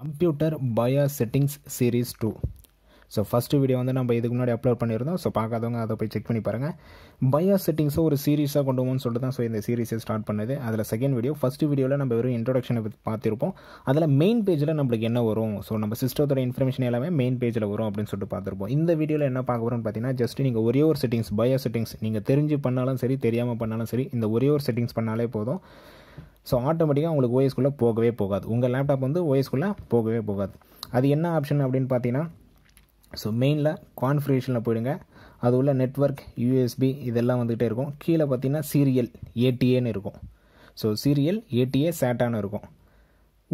Computer BIOS settings series two. So first video வந்து நம்ம இதுக்கு முன்னாடி அப்லோட் பண்ணியிருந்தோம். ஸோ பார்க்காதவங்க அதை போய் செக் பண்ணி பாருங்கள் பயோ செட்டிங்ஸை ஒரு சீரீஸாக கொண்டு போகணும்னு சொல்லிட்டு தான் ஸோ இந்த சீரீஸை ஸ்டார்ட் பண்ணது. அதில் செகண்ட் வீடியோ ஃபஸ்ட் வீடியோவில் நம்ம வெறும் இன்ட்ரொடக்ஷனை பற்றி பார்த்துருப்போம். அதில் மெயின் பேஜில் நம்மளுக்கு என்ன வரும்? ஸோ நம்ம சிஸ்டத்தோட இன்ஃபர்மேஷன் எல்லாமே மெயின் பேஜில் வரும் அப்படின்னு சொல்லிட்டு பார்த்துருப்போம். இந்த வீடியோவில் என்ன பார்க்க வரோம்னு பார்த்தீங்கன்னா ஜஸ்ட் நீங்கள் ஒரே ஒரு செட்டிங்ஸ் பயோ செட்டிங்ஸ் நீங்கள் தெரிஞ்சு பண்ணாலும் சரி தெரியாமல் பண்ணாலும் சரி இந்த ஒரே ஒரு செட்டிங்ஸ் பண்ணாலே போதும். ஸோ ஆட்டோமேட்டிக்காக உங்களுக்கு ஓஎஸ்குள்ளே போகவே போகாது. உங்கள் லேப்டாப் வந்து ஓஎஸ்குள்ளே போகவே போகாது. அது என்ன ஆப்ஷன் அப்படின்னு பார்த்தீங்கன்னா ஸோ மெயினில் கான்ஃபிகரேஷனில் போயிடுங்க. அது உள்ள நெட்ஒர்க் யூஎஸ்பி இதெல்லாம் வந்துகிட்டே இருக்கும். கீழே பார்த்தீங்கன்னா சீரியல் ஏடிஏன்னு இருக்கும். ஸோ சீரியல் ஏடிஏ சேட்டான்னு இருக்கும்.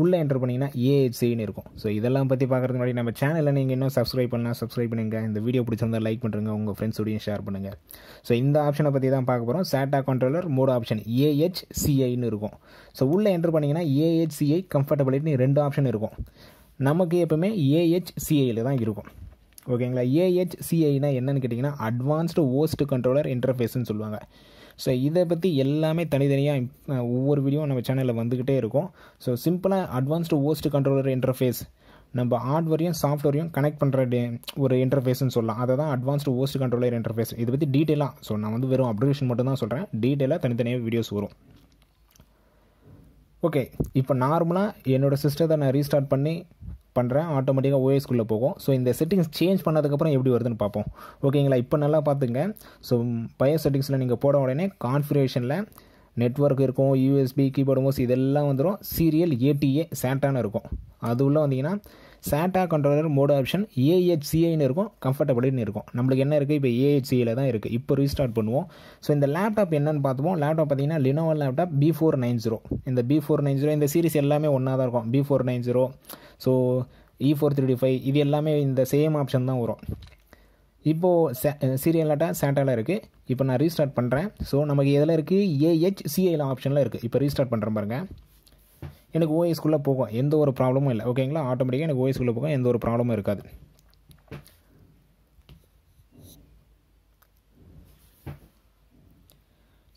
உள்ளே என்டர் பண்ணிங்கன்னா ஏஹெச்சின்னு இருக்கும். ஸோ இதெல்லாம் பற்றி பார்க்குறதுக்கு முன்னாடி நம்ம சேனலில் நீங்கள் இன்னும் சப்ஸ்கிரைப் பண்ணலாம். சப்ஸ்கிரைப் பண்ணுங்கள் இந்த வீடியோ பிடிச்சிருந்தா லைக் பண்ணுறங்க உங்கள் ஃப்ரெண்ட்ஸோடையும் ஷேர் பண்ணுங்கள் ஸோ இந்த ஆப்ஷனை பற்றி தான் பார்க்க போகிறோம் சேட்டா கண்ட்ரோலர் மோட் ஆப்ஷன் ஏஹெச்சிஐன்னு இருக்கும். ஸோ உள்ளே என்டர் பண்ணிங்கன்னா ஏஹெச்சிஐ கம்ஃபர்டபிலிட்டின்னு ரெண்டு ஆப்ஷன் இருக்கும். நமக்கு எப்பவுமே ஏஹெச்சிஐயில் தான் இருக்கும். ஓகேங்களா ஏஹெச்சிஐனா என்னன்னு கேட்டிங்கன்னா அட்வான்ஸ்டு ஓஸ்ட் கண்ட்ரோலர் இன்டர்ஃபேஸ்ன்னு சொல்லுவாங்க. ஸோ இதை பற்றி எல்லாமே தனித்தனியாக ஒவ்வொரு வீடியோ நம்ம சேனலில் வந்துக்கிட்டே இருக்கும். ஸோ சிம்பிளாக அட்வான்ஸ்டு ஓஸ்ட் கண்ட்ரோலர் இன்டர்ஃபேஸ் நம்ம ஹார்ட்வேரையும் சாஃப்ட்வேரையும் கனெக்ட் பண்ணுற ஒரு இன்டர்ஃபேஸ்னு சொல்லலாம். அதை தான் அட்வான்ஸ்டு ஓஸ்ட் கண்ட்ரோலர் இன்டர்ஃபேஸ் இதை பற்றி டீட்டெயிலாக ஸோ நான் வந்து வெறும் அப்ரிவேஷன் மட்டும் தான் சொல்கிறேன் டீட்டெயிலாக தனித்தனியாக வீடியோஸ் வரும். ஓகே இப்போ நார்மலாக என்னோடய சிஸ்டத்தை நான் ரீஸ்டார்ட் பண்ணி பண்ணுறேன் ஆட்டோமேட்டிக்காக ஓஎஸ்குள்ளே போகும். ஸோ இந்த செட்டிங்ஸ் சேஞ்ச் பண்ணதுக்கப்புறம் எப்படி வருதுன்னு பார்ப்போம். ஓகேங்களா இப்போ நல்லா பார்த்துங்க. ஸோ பயோ செட்டிங்ஸில் நீங்கள் போட உடனே கான்ஃபிகரேஷனில் நெட்ஒர்க் இருக்கும் யூஎஸ்பி கீபோர்டு மோஸ் இதெல்லாம் வந்துடும் சீரியல் ஏடிஏ சேட்டான்னு இருக்கும். அது உள்ள வந்தீங்கன்னா சேட்டா கண்ட்ரோலர் மோட் ஆப்ஷன் ஏஹெச்சிஐன்னு இருக்கும் கம்ஃபர்டபிள்னு இருக்கும். நம்மளுக்கு என்ன இருக்குது இப்போ ஏஹெச்சியில் தான் இருக்குது இப்போ ரீஸ்டார்ட் பண்ணுவோம். ஸோ இந்த லேப்டாப் என்னென்னு பார்த்துப்போம். லேப்டாப் பார்த்தீங்கன்னா Lenovo laptop P four nine zero இந்த பி ஃபோர் நைன் ஜீரோ இந்த சீரிஸ் எல்லாமே ஒன்றா தான் இருக்கும். P four nine zero so E four three five இது எல்லாமே இந்த சேம் ஆப்ஷன் தான் வரும். இப்போது சீரியல் லேட்டா சேட்டாவில் இருக்குது இப்போ நான் ரீஸ்டார்ட் பண்ணுறேன் ஸோ நமக்கு எதில் இருக்குது ஏஹெச் சிஐல ஆப்ஷனில் இருக்குது இப்போ ரீஸ்டார்ட் பண்ணுறேன் பாருங்கள் எனக்கு ஓஎஸ்குள்ளே போகும். எந்த ஒரு ப்ராப்ளமும் இல்லை. ஓகேங்களா ஆட்டோமேட்டிக்காக எனக்கு ஓஎஸ்குள்ளே போகும். எந்த ஒரு ப்ராப்ளமும் இருக்காது.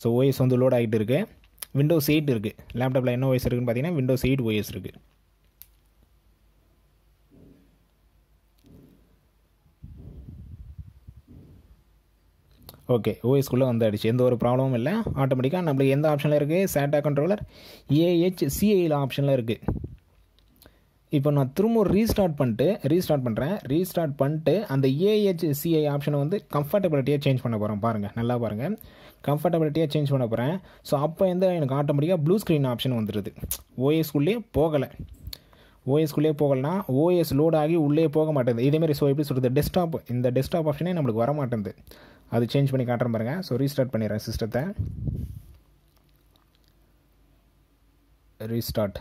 ஸோ ஓஎஸ் வந்து லோட் ஆகிட்டு இருக்குது விண்டோஸ் எயிட் இருக்குது லேப்டாப்பில் என்ன ஓஎஸ் இருக்குதுன்னு பார்த்தீங்கன்னா விண்டோஸ் எயிட் ஓஎஸ் இருக்குது ஓகே ஓஎஸ்குள்ளே வந்துடுச்சு எந்த ஒரு ப்ராப்ளமும் இல்லை. ஆட்டோமேட்டிக்காக நம்மளுக்கு எந்த ஆப்ஷனில் இருக்குது சேட்டா கண்ட்ரோலர் ஏஹெச் சிஐயில் ஆப்ஷனில் இருக்குது இப்போ நான் திரும்ப ரீஸ்டார்ட் பண்ணிட்டு ரீஸ்டார்ட் பண்ணுறேன் ரீஸ்டார்ட் பண்ணிட்டு அந்த ஏஹெச் சிஐ ஆப்ஷனை வந்து கம்ஃபர்டபிலிட்டியாக சேஞ்ச் பண்ண போகிறேன் பாருங்கள் நல்லா பாருங்கள் கம்ஃபர்டபிலிட்டியாக சேஞ்ச் பண்ண போகிறேன் ஸோ அப்போ வந்து எனக்கு ஆட்டோமேட்டிக்காக ப்ளூ ஸ்க்ரீன் ஆப்ஷன் வந்துடுது ஓஎஸ்குள்ளேயே போகலை. ஓஎஸ்குள்ளேயே போகலனா ஓஎஸ் லோட் ஆகி உள்ளே போக மாட்டேங்குது. இதேமாரி ஸோ எப்படி சொல்கிறது டெஸ்க்டாப் இந்த டெஸ்க்டாப் ஆப்ஷனே நம்மளுக்கு வர மாட்டேங்குது அது சேஞ்ச் பண்ணி காட்டுறேன் பாருங்கள் ஸோ ரீஸ்டார்ட் பண்ணிடுறேன் சிஸ்டத்தை ரீஸ்டார்ட்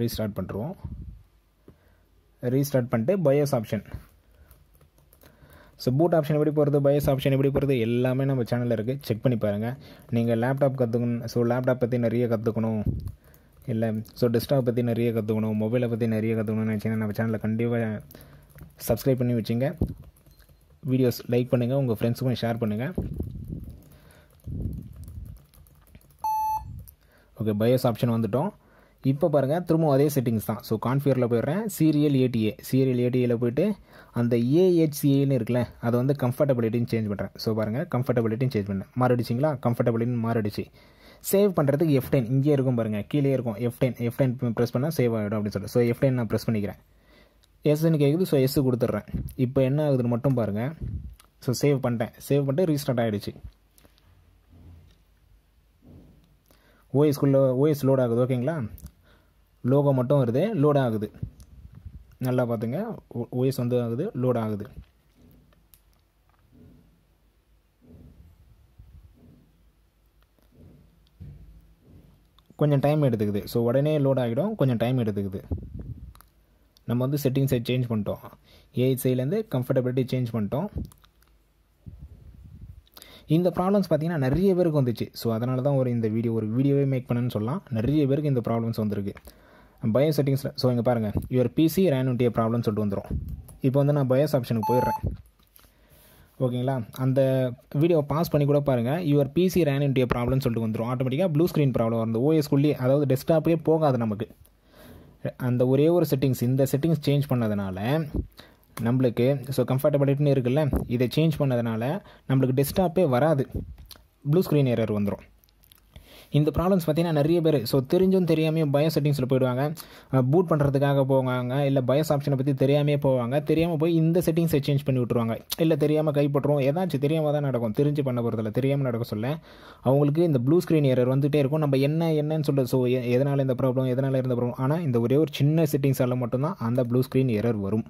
ரீஸ்டார்ட் பண்ணுறோம் ரீஸ்டார்ட் பண்ணிட்டு BIOS option so boot option எப்படி போகிறது பயோஸ் ஆப்ஷன் எப்படி போகிறது எல்லாமே நம்ம சேனலில் இருக்குது செக் பண்ணி பாருங்கள் நீங்கள் லேப்டாப் கற்றுக்கணும் ஸோ லேப்டாப் பற்றி நிறைய கற்றுக்கணும் இல்லை ஸோ டெஸ்க்டாப் பற்றி நிறைய கற்றுக்கணும் மொபைலை பற்றி நிறைய கற்றுக்கணும்னு நினச்சிங்கன்னா நம்ம சேனலில் கண்டிப்பாக சப்ஸ்கிரைப் பண்ணி வச்சுங்க. வீடியோஸ் லைக் பண்ணுங்கள் உங்கள் ஃப்ரெண்ட்ஸுக்கும் ஷேர் பண்ணுங்கள் ஓகே பயோஸ் ஆப்ஷன் வந்துட்டோம். இப்போ பாருங்கள் திரும்பவும் அதே செட்டிங்ஸ் தான். ஸோ கான்ஃபியரில் போயிடுறேன். சீரியல் ஏடிஏ சீரியல் ஏடிஏல போயிட்டு அந்த ஏஹெச்சிஏன்னு இருக்குல்ல அதை வந்து கம்ஃபர்டபிலிட்டின்னு சேஞ்ச் பண்ணுறேன் ஸோ பாருங்கள் கம்ஃபர்டபிலிட்டின்னு சேஞ்ச் பண்ணேன். மாறிடுச்சிங்களா? கம்ஃபர்டபிலிட்டின்னு மாறிடுச்சு. சேவ் பண்ணுறதுக்கு எஃப் டென் இங்கே இருக்கும் பாருங்கள் கீழே இருக்கும். F ten F ten press பண்ணால் சேவ் ஆகிடும் அப்படின்னு சொல்லிட்டு ஸோ எஃப் டென் நான் ப்ரெஸ் பண்ணிக்கிறேன். எஸ்ன்னு கேட்குது ஸோ எஸ் கொடுத்துட்றேன். இப்போ என்ன ஆகுதுன்னு மட்டும் பாருங்கள் ஸோ சேவ் பண்ணிட்டேன். சேவ் பண்ணிட்டு ரீஸ்டார்ட் ஆகிடுச்சு ஓஎஸ்குள்ளே ஓஎஸ் லோட் ஆகுது ஓகேங்களா லோகோ மட்டும் வருது லோட் ஆகுது. நல்லா பார்த்துங்க ஓஎஸ் வந்து ஆகுது லோட் ஆகுது. கொஞ்சம் டைம் எடுத்துக்குது. ஸோ உடனே லோட் ஆகிடும் கொஞ்சம் டைம் எடுத்துக்குது. நம்ம வந்து செட்டிங்ஸை சேஞ்ச் பண்ணிட்டோம். ஏஹெச்ஐலேருந்து கம்ஃபர்டபிலிட்டி சேஞ்ச் பண்ணிட்டோம். இந்த ப்ராப்ளம்ஸ் பார்த்தீங்கன்னா நிறைய பேருக்கு வந்துச்சு. ஸோ அதனால தான் ஒரு இந்த வீடியோ ஒரு வீடியோவே மேக் பண்ணுன்னு சொல்லலாம். நிறைய பேருக்கு இந்த ப்ராப்ளம்ஸ் வந்திருக்கு. பயோ செட்டிங்ஸில் ஸோ இங்கே பாருங்கள் யுவர் பிசி ரேனுடைய ப்ராப்ளம்னு சொல்லிட்டு வந்துடும் இப்போ வந்து நான் பயோஸ் ஆப்ஷனுக்கு போயிடுறேன். ஓகேங்களா? அந்த வீடியோ பாஸ் பண்ணி கூட பாருங்கள் யுவர் பிசி ரேன் இன்டிய ப்ராப்ளம்னு சொல்லிட்டு வந்துடும் ஆட்டோமேட்டிக்காக ப்ளூ ஸ்க்ரீன் ப்ராப்ளம் வந்து ஓஎஸ்குள்ளேயே அதாவது டெஸ்க்டாப்பே போகாது நமக்கு. அந்த ஒரே ஒரு செட்டிங்ஸ் இந்த செட்டிங்ஸ் சேஞ்ச் பண்ணதுனால நம்மளுக்கு ஸோ கம்ஃபர்டபிலிட்டின்னு இருக்குல்ல இதை சேஞ்ச் பண்ணதுனால நம்மளுக்கு டெஸ்க்டாப்பே வராது. ப்ளூ ஸ்க்ரீன் ஏரர் வந்துடும் இந்த ப்ராப்ளம்ஸ் பார்த்தீங்கன்னா நிறைய பேர். ஸோ தெரிஞ்சும் தெரியாமையும் பயோ செட்டிங்ஸில் போயிடுவாங்க. பூட் பண்ணுறதுக்காக போவாங்க. இல்லை பயஸ் ஆப்ஷனை பற்றி தெரியாமே போவாங்க. தெரியாமல் போய் இந்த செட்டிங்ஸை சேஞ்ச் பண்ணி விட்ருவாங்க இல்லை தெரியாமல் கைப்பற்றுவோம். ஏதாச்சும் தெரியாமல் தான் நடக்கும். தெரிஞ்சு பண்ண போகிறதில்ல தெரியாமல் நடக்க சொல்ல. அவங்களுக்கு இந்த ப்ளூ ஸ்க்ரீன் எரர் வந்துகிட்டே இருக்கும். நம்ம என்ன என்னன்னு சொல்கிறது ஸோ எதனால் இந்த ப்ராப்ளம் எதனால் இருந்த ப்ராப்ளம் ஆனால் இந்த ஒரே ஒரு சின்ன செட்டிங்ஸால் மட்டும்தான் அந்த ப்ளூ ஸ்க்ரீன் எரர் வரும்.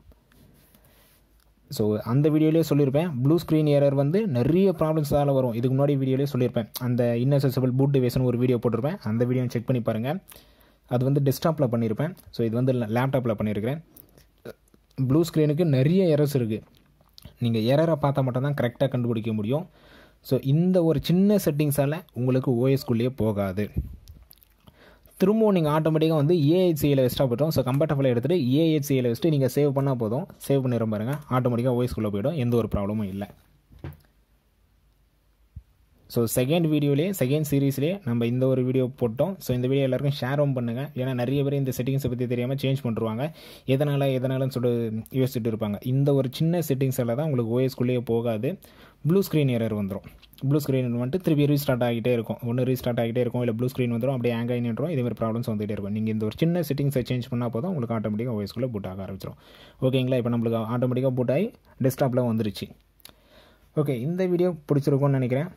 ஸோ அந்த வீடியோலேயே சொல்லியிருப்பேன் ப்ளூ ஸ்க்ரீன் ஏரர் வந்து நிறைய ப்ராப்ளம்ஸால் வரும். இதுக்கு முன்னாடி வீடியோலேயே சொல்லியிருப்பேன் அந்த இன்னசெசபிள் பூட் டிவைஸ்னு ஒரு வீடியோ போட்டிருப்பேன். அந்த வீடியோ செக் பண்ணி பாருங்கள் அது வந்து டெஸ்க்டாப்பில் பண்ணியிருப்பேன் ஸோ இது வந்து லேப்டாப்பில் பண்ணியிருக்கிறேன் ப்ளூ ஸ்க்ரீனுக்கு நிறைய எரர்ஸ் இருக்குது நீங்கள் எரரை பார்த்தா மட்டும் தான் கரெக்டாக கண்டுபிடிக்க முடியும். ஸோ இந்த ஒரு சின்ன செட்டிங்ஸால் உங்களுக்கு ஓஎஸ்குள்ளேயே போகாது. திரும்பவும் நீங்கள் ஆட்டோமேட்டிக்காக வந்து ஏஹெச்சியில் வெஸ்ட்டாக போய்ட்டோம் ஸோ கம்பர்டபுளாக எடுத்துகிட்டு ஏஹெச்சியில் வச்சுட்டு நீங்கள் சேவ் பண்ணால் போதும். சேவ் பண்ணிடுற பாருங்கள் ஆட்டோமேட்டிக்காக வாய்ஸ்குள்ளே போய்டும். எந்த ஒரு ப்ராப்ளமும் இல்லை. ஸோ செகண்ட் வீடியோலேயே செகண்ட் சீரீஸ்லேயே நம்ம இந்த ஒரு வீடியோ போட்டோம். ஸோ இந்த வீடியோ எல்லாருக்கும் ஷேரும் பண்ணுங்கள் ஏன்னா நிறைய பேர் இந்த செட்டிங்ஸை பற்றி தெரியாமல் சேஞ்ச் பண்ணுவாங்க எதனால் எதனாலன்னு சொல்லிட்டு யோசிச்சுட்டு இருப்பாங்க. இந்த ஒரு சின்ன செட்டிங்ஸில் தான் உங்களுக்கு ஓஎஸ்குள்ளேயே போகாது. ப்ளூ ஸ்க்ரீன் எரர் வந்துடும் ப்ளூ ஸ்க்ரீன் வந்துட்டு திருப்பி ரீஸ்டார்ட் ஆகிட்டே இருக்கும். ஒன்று ரீஸ்டார்ட் ஆகிட்டே இருக்கும் இல்லை ப்ளூ ஸ்க்ரீன் வந்துடும் அப்படியே ஹேங் ஆகி நின்றோம் இதே மாதிரி ப்ராப்ளம்ஸ் வந்துகிட்டே இருக்கும். நீங்கள் இந்த ஒரு சின்ன செட்டிங்ஸை சேஞ்ச் பண்ணால் போதும் உங்களுக்கு ஆட்டோமேட்டிக்காக ஓஎஸ்குள்ளே பூட் ஆக ஆரம்பிச்சிடும் ஓகேங்களா இப்போ நம்மளுக்கு ஆட்டோமேட்டிக்காக பூட் ஆகி டெஸ்க்டாப்பில் வந்துருச்சு. ஓகே இந்த வீடியோ பிடிச்சிருக்கும்னு நினைக்கிறேன்.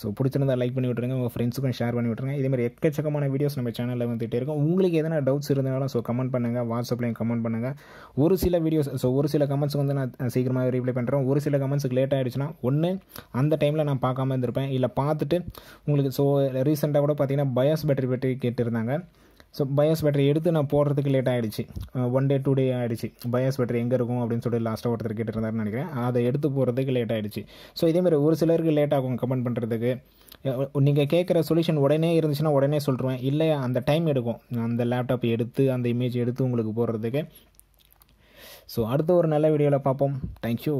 ஸோ பிடிச்சிருந்தால் லைக் பண்ணி விட்ருங்க உங்கள் ஃப்ரெண்ட்ஸுக்கும் ஷேர் பண்ணி விட்ருங்க இதேமாதிரி எக்கச்சக்கமான வீடியோஸ் நம்ம சேனலில் வந்துகிட்டே இருக்கும். உங்களுக்கு எதனா டவுட்ஸ் இருந்தாலும் ஸோ கமெண்ட் பண்ணுங்கள் வாட்ஸ்அப்லையும் கமெண்ட் பண்ணுங்கள் ஒரு சில வீடியோஸ் ஸோ ஒரு சில கமெண்ட்ஸ் வந்து நான் சீக்கிரமாக ரிப்ளை பண்ணுறேன் ஒரு சில கமெண்ட்ஸுக்கு லேட் ஆகிடுச்சுன்னா ஒன்று அந்த டைமில் நான் பார்க்காம இருந்திருப்பேன். இல்லை பார்த்துட்டு உங்களுக்கு ஸோ ரீசெண்டாக கூட பார்த்தீங்கன்னா பயாஸ் பேட்டரி பற்றி கேட்டிருந்தாங்க. ஸோ பயாஸ் பேட்டரி எடுத்து நான் போடுறதுக்கு லேட் ஆகிடுச்சு ஒன் டே டூ டே ஆகிடுச்சு பயாஸ் பேட்டரி எங்கே இருக்கும் அப்படின்னு சொல்லி லாஸ்ட்டாக ஒருத்தர் கேட்டிருந்தாருன்னு நினைக்கிறேன். அதை எடுத்து போகிறதுக்கு லேட் ஆகிடுச்சு ஸோ இதேமாதிரி ஒரு சிலருக்கு லேட் ஆகும் கமெண்ட் பண்ணுறதுக்கு நீங்கள் கேட்குற சொல்யூஷன் உடனே இருந்துச்சுன்னா உடனே சொல்லிடுவேன் இல்லை அந்த டைம் எடுக்கும். அந்த லேப்டாப் எடுத்து அந்த இமேஜ் எடுத்து உங்களுக்கு போடுறதுக்கு. ஸோ அடுத்த ஒரு நல்ல வீடியோவில் பார்ப்போம். தேங்க்யூ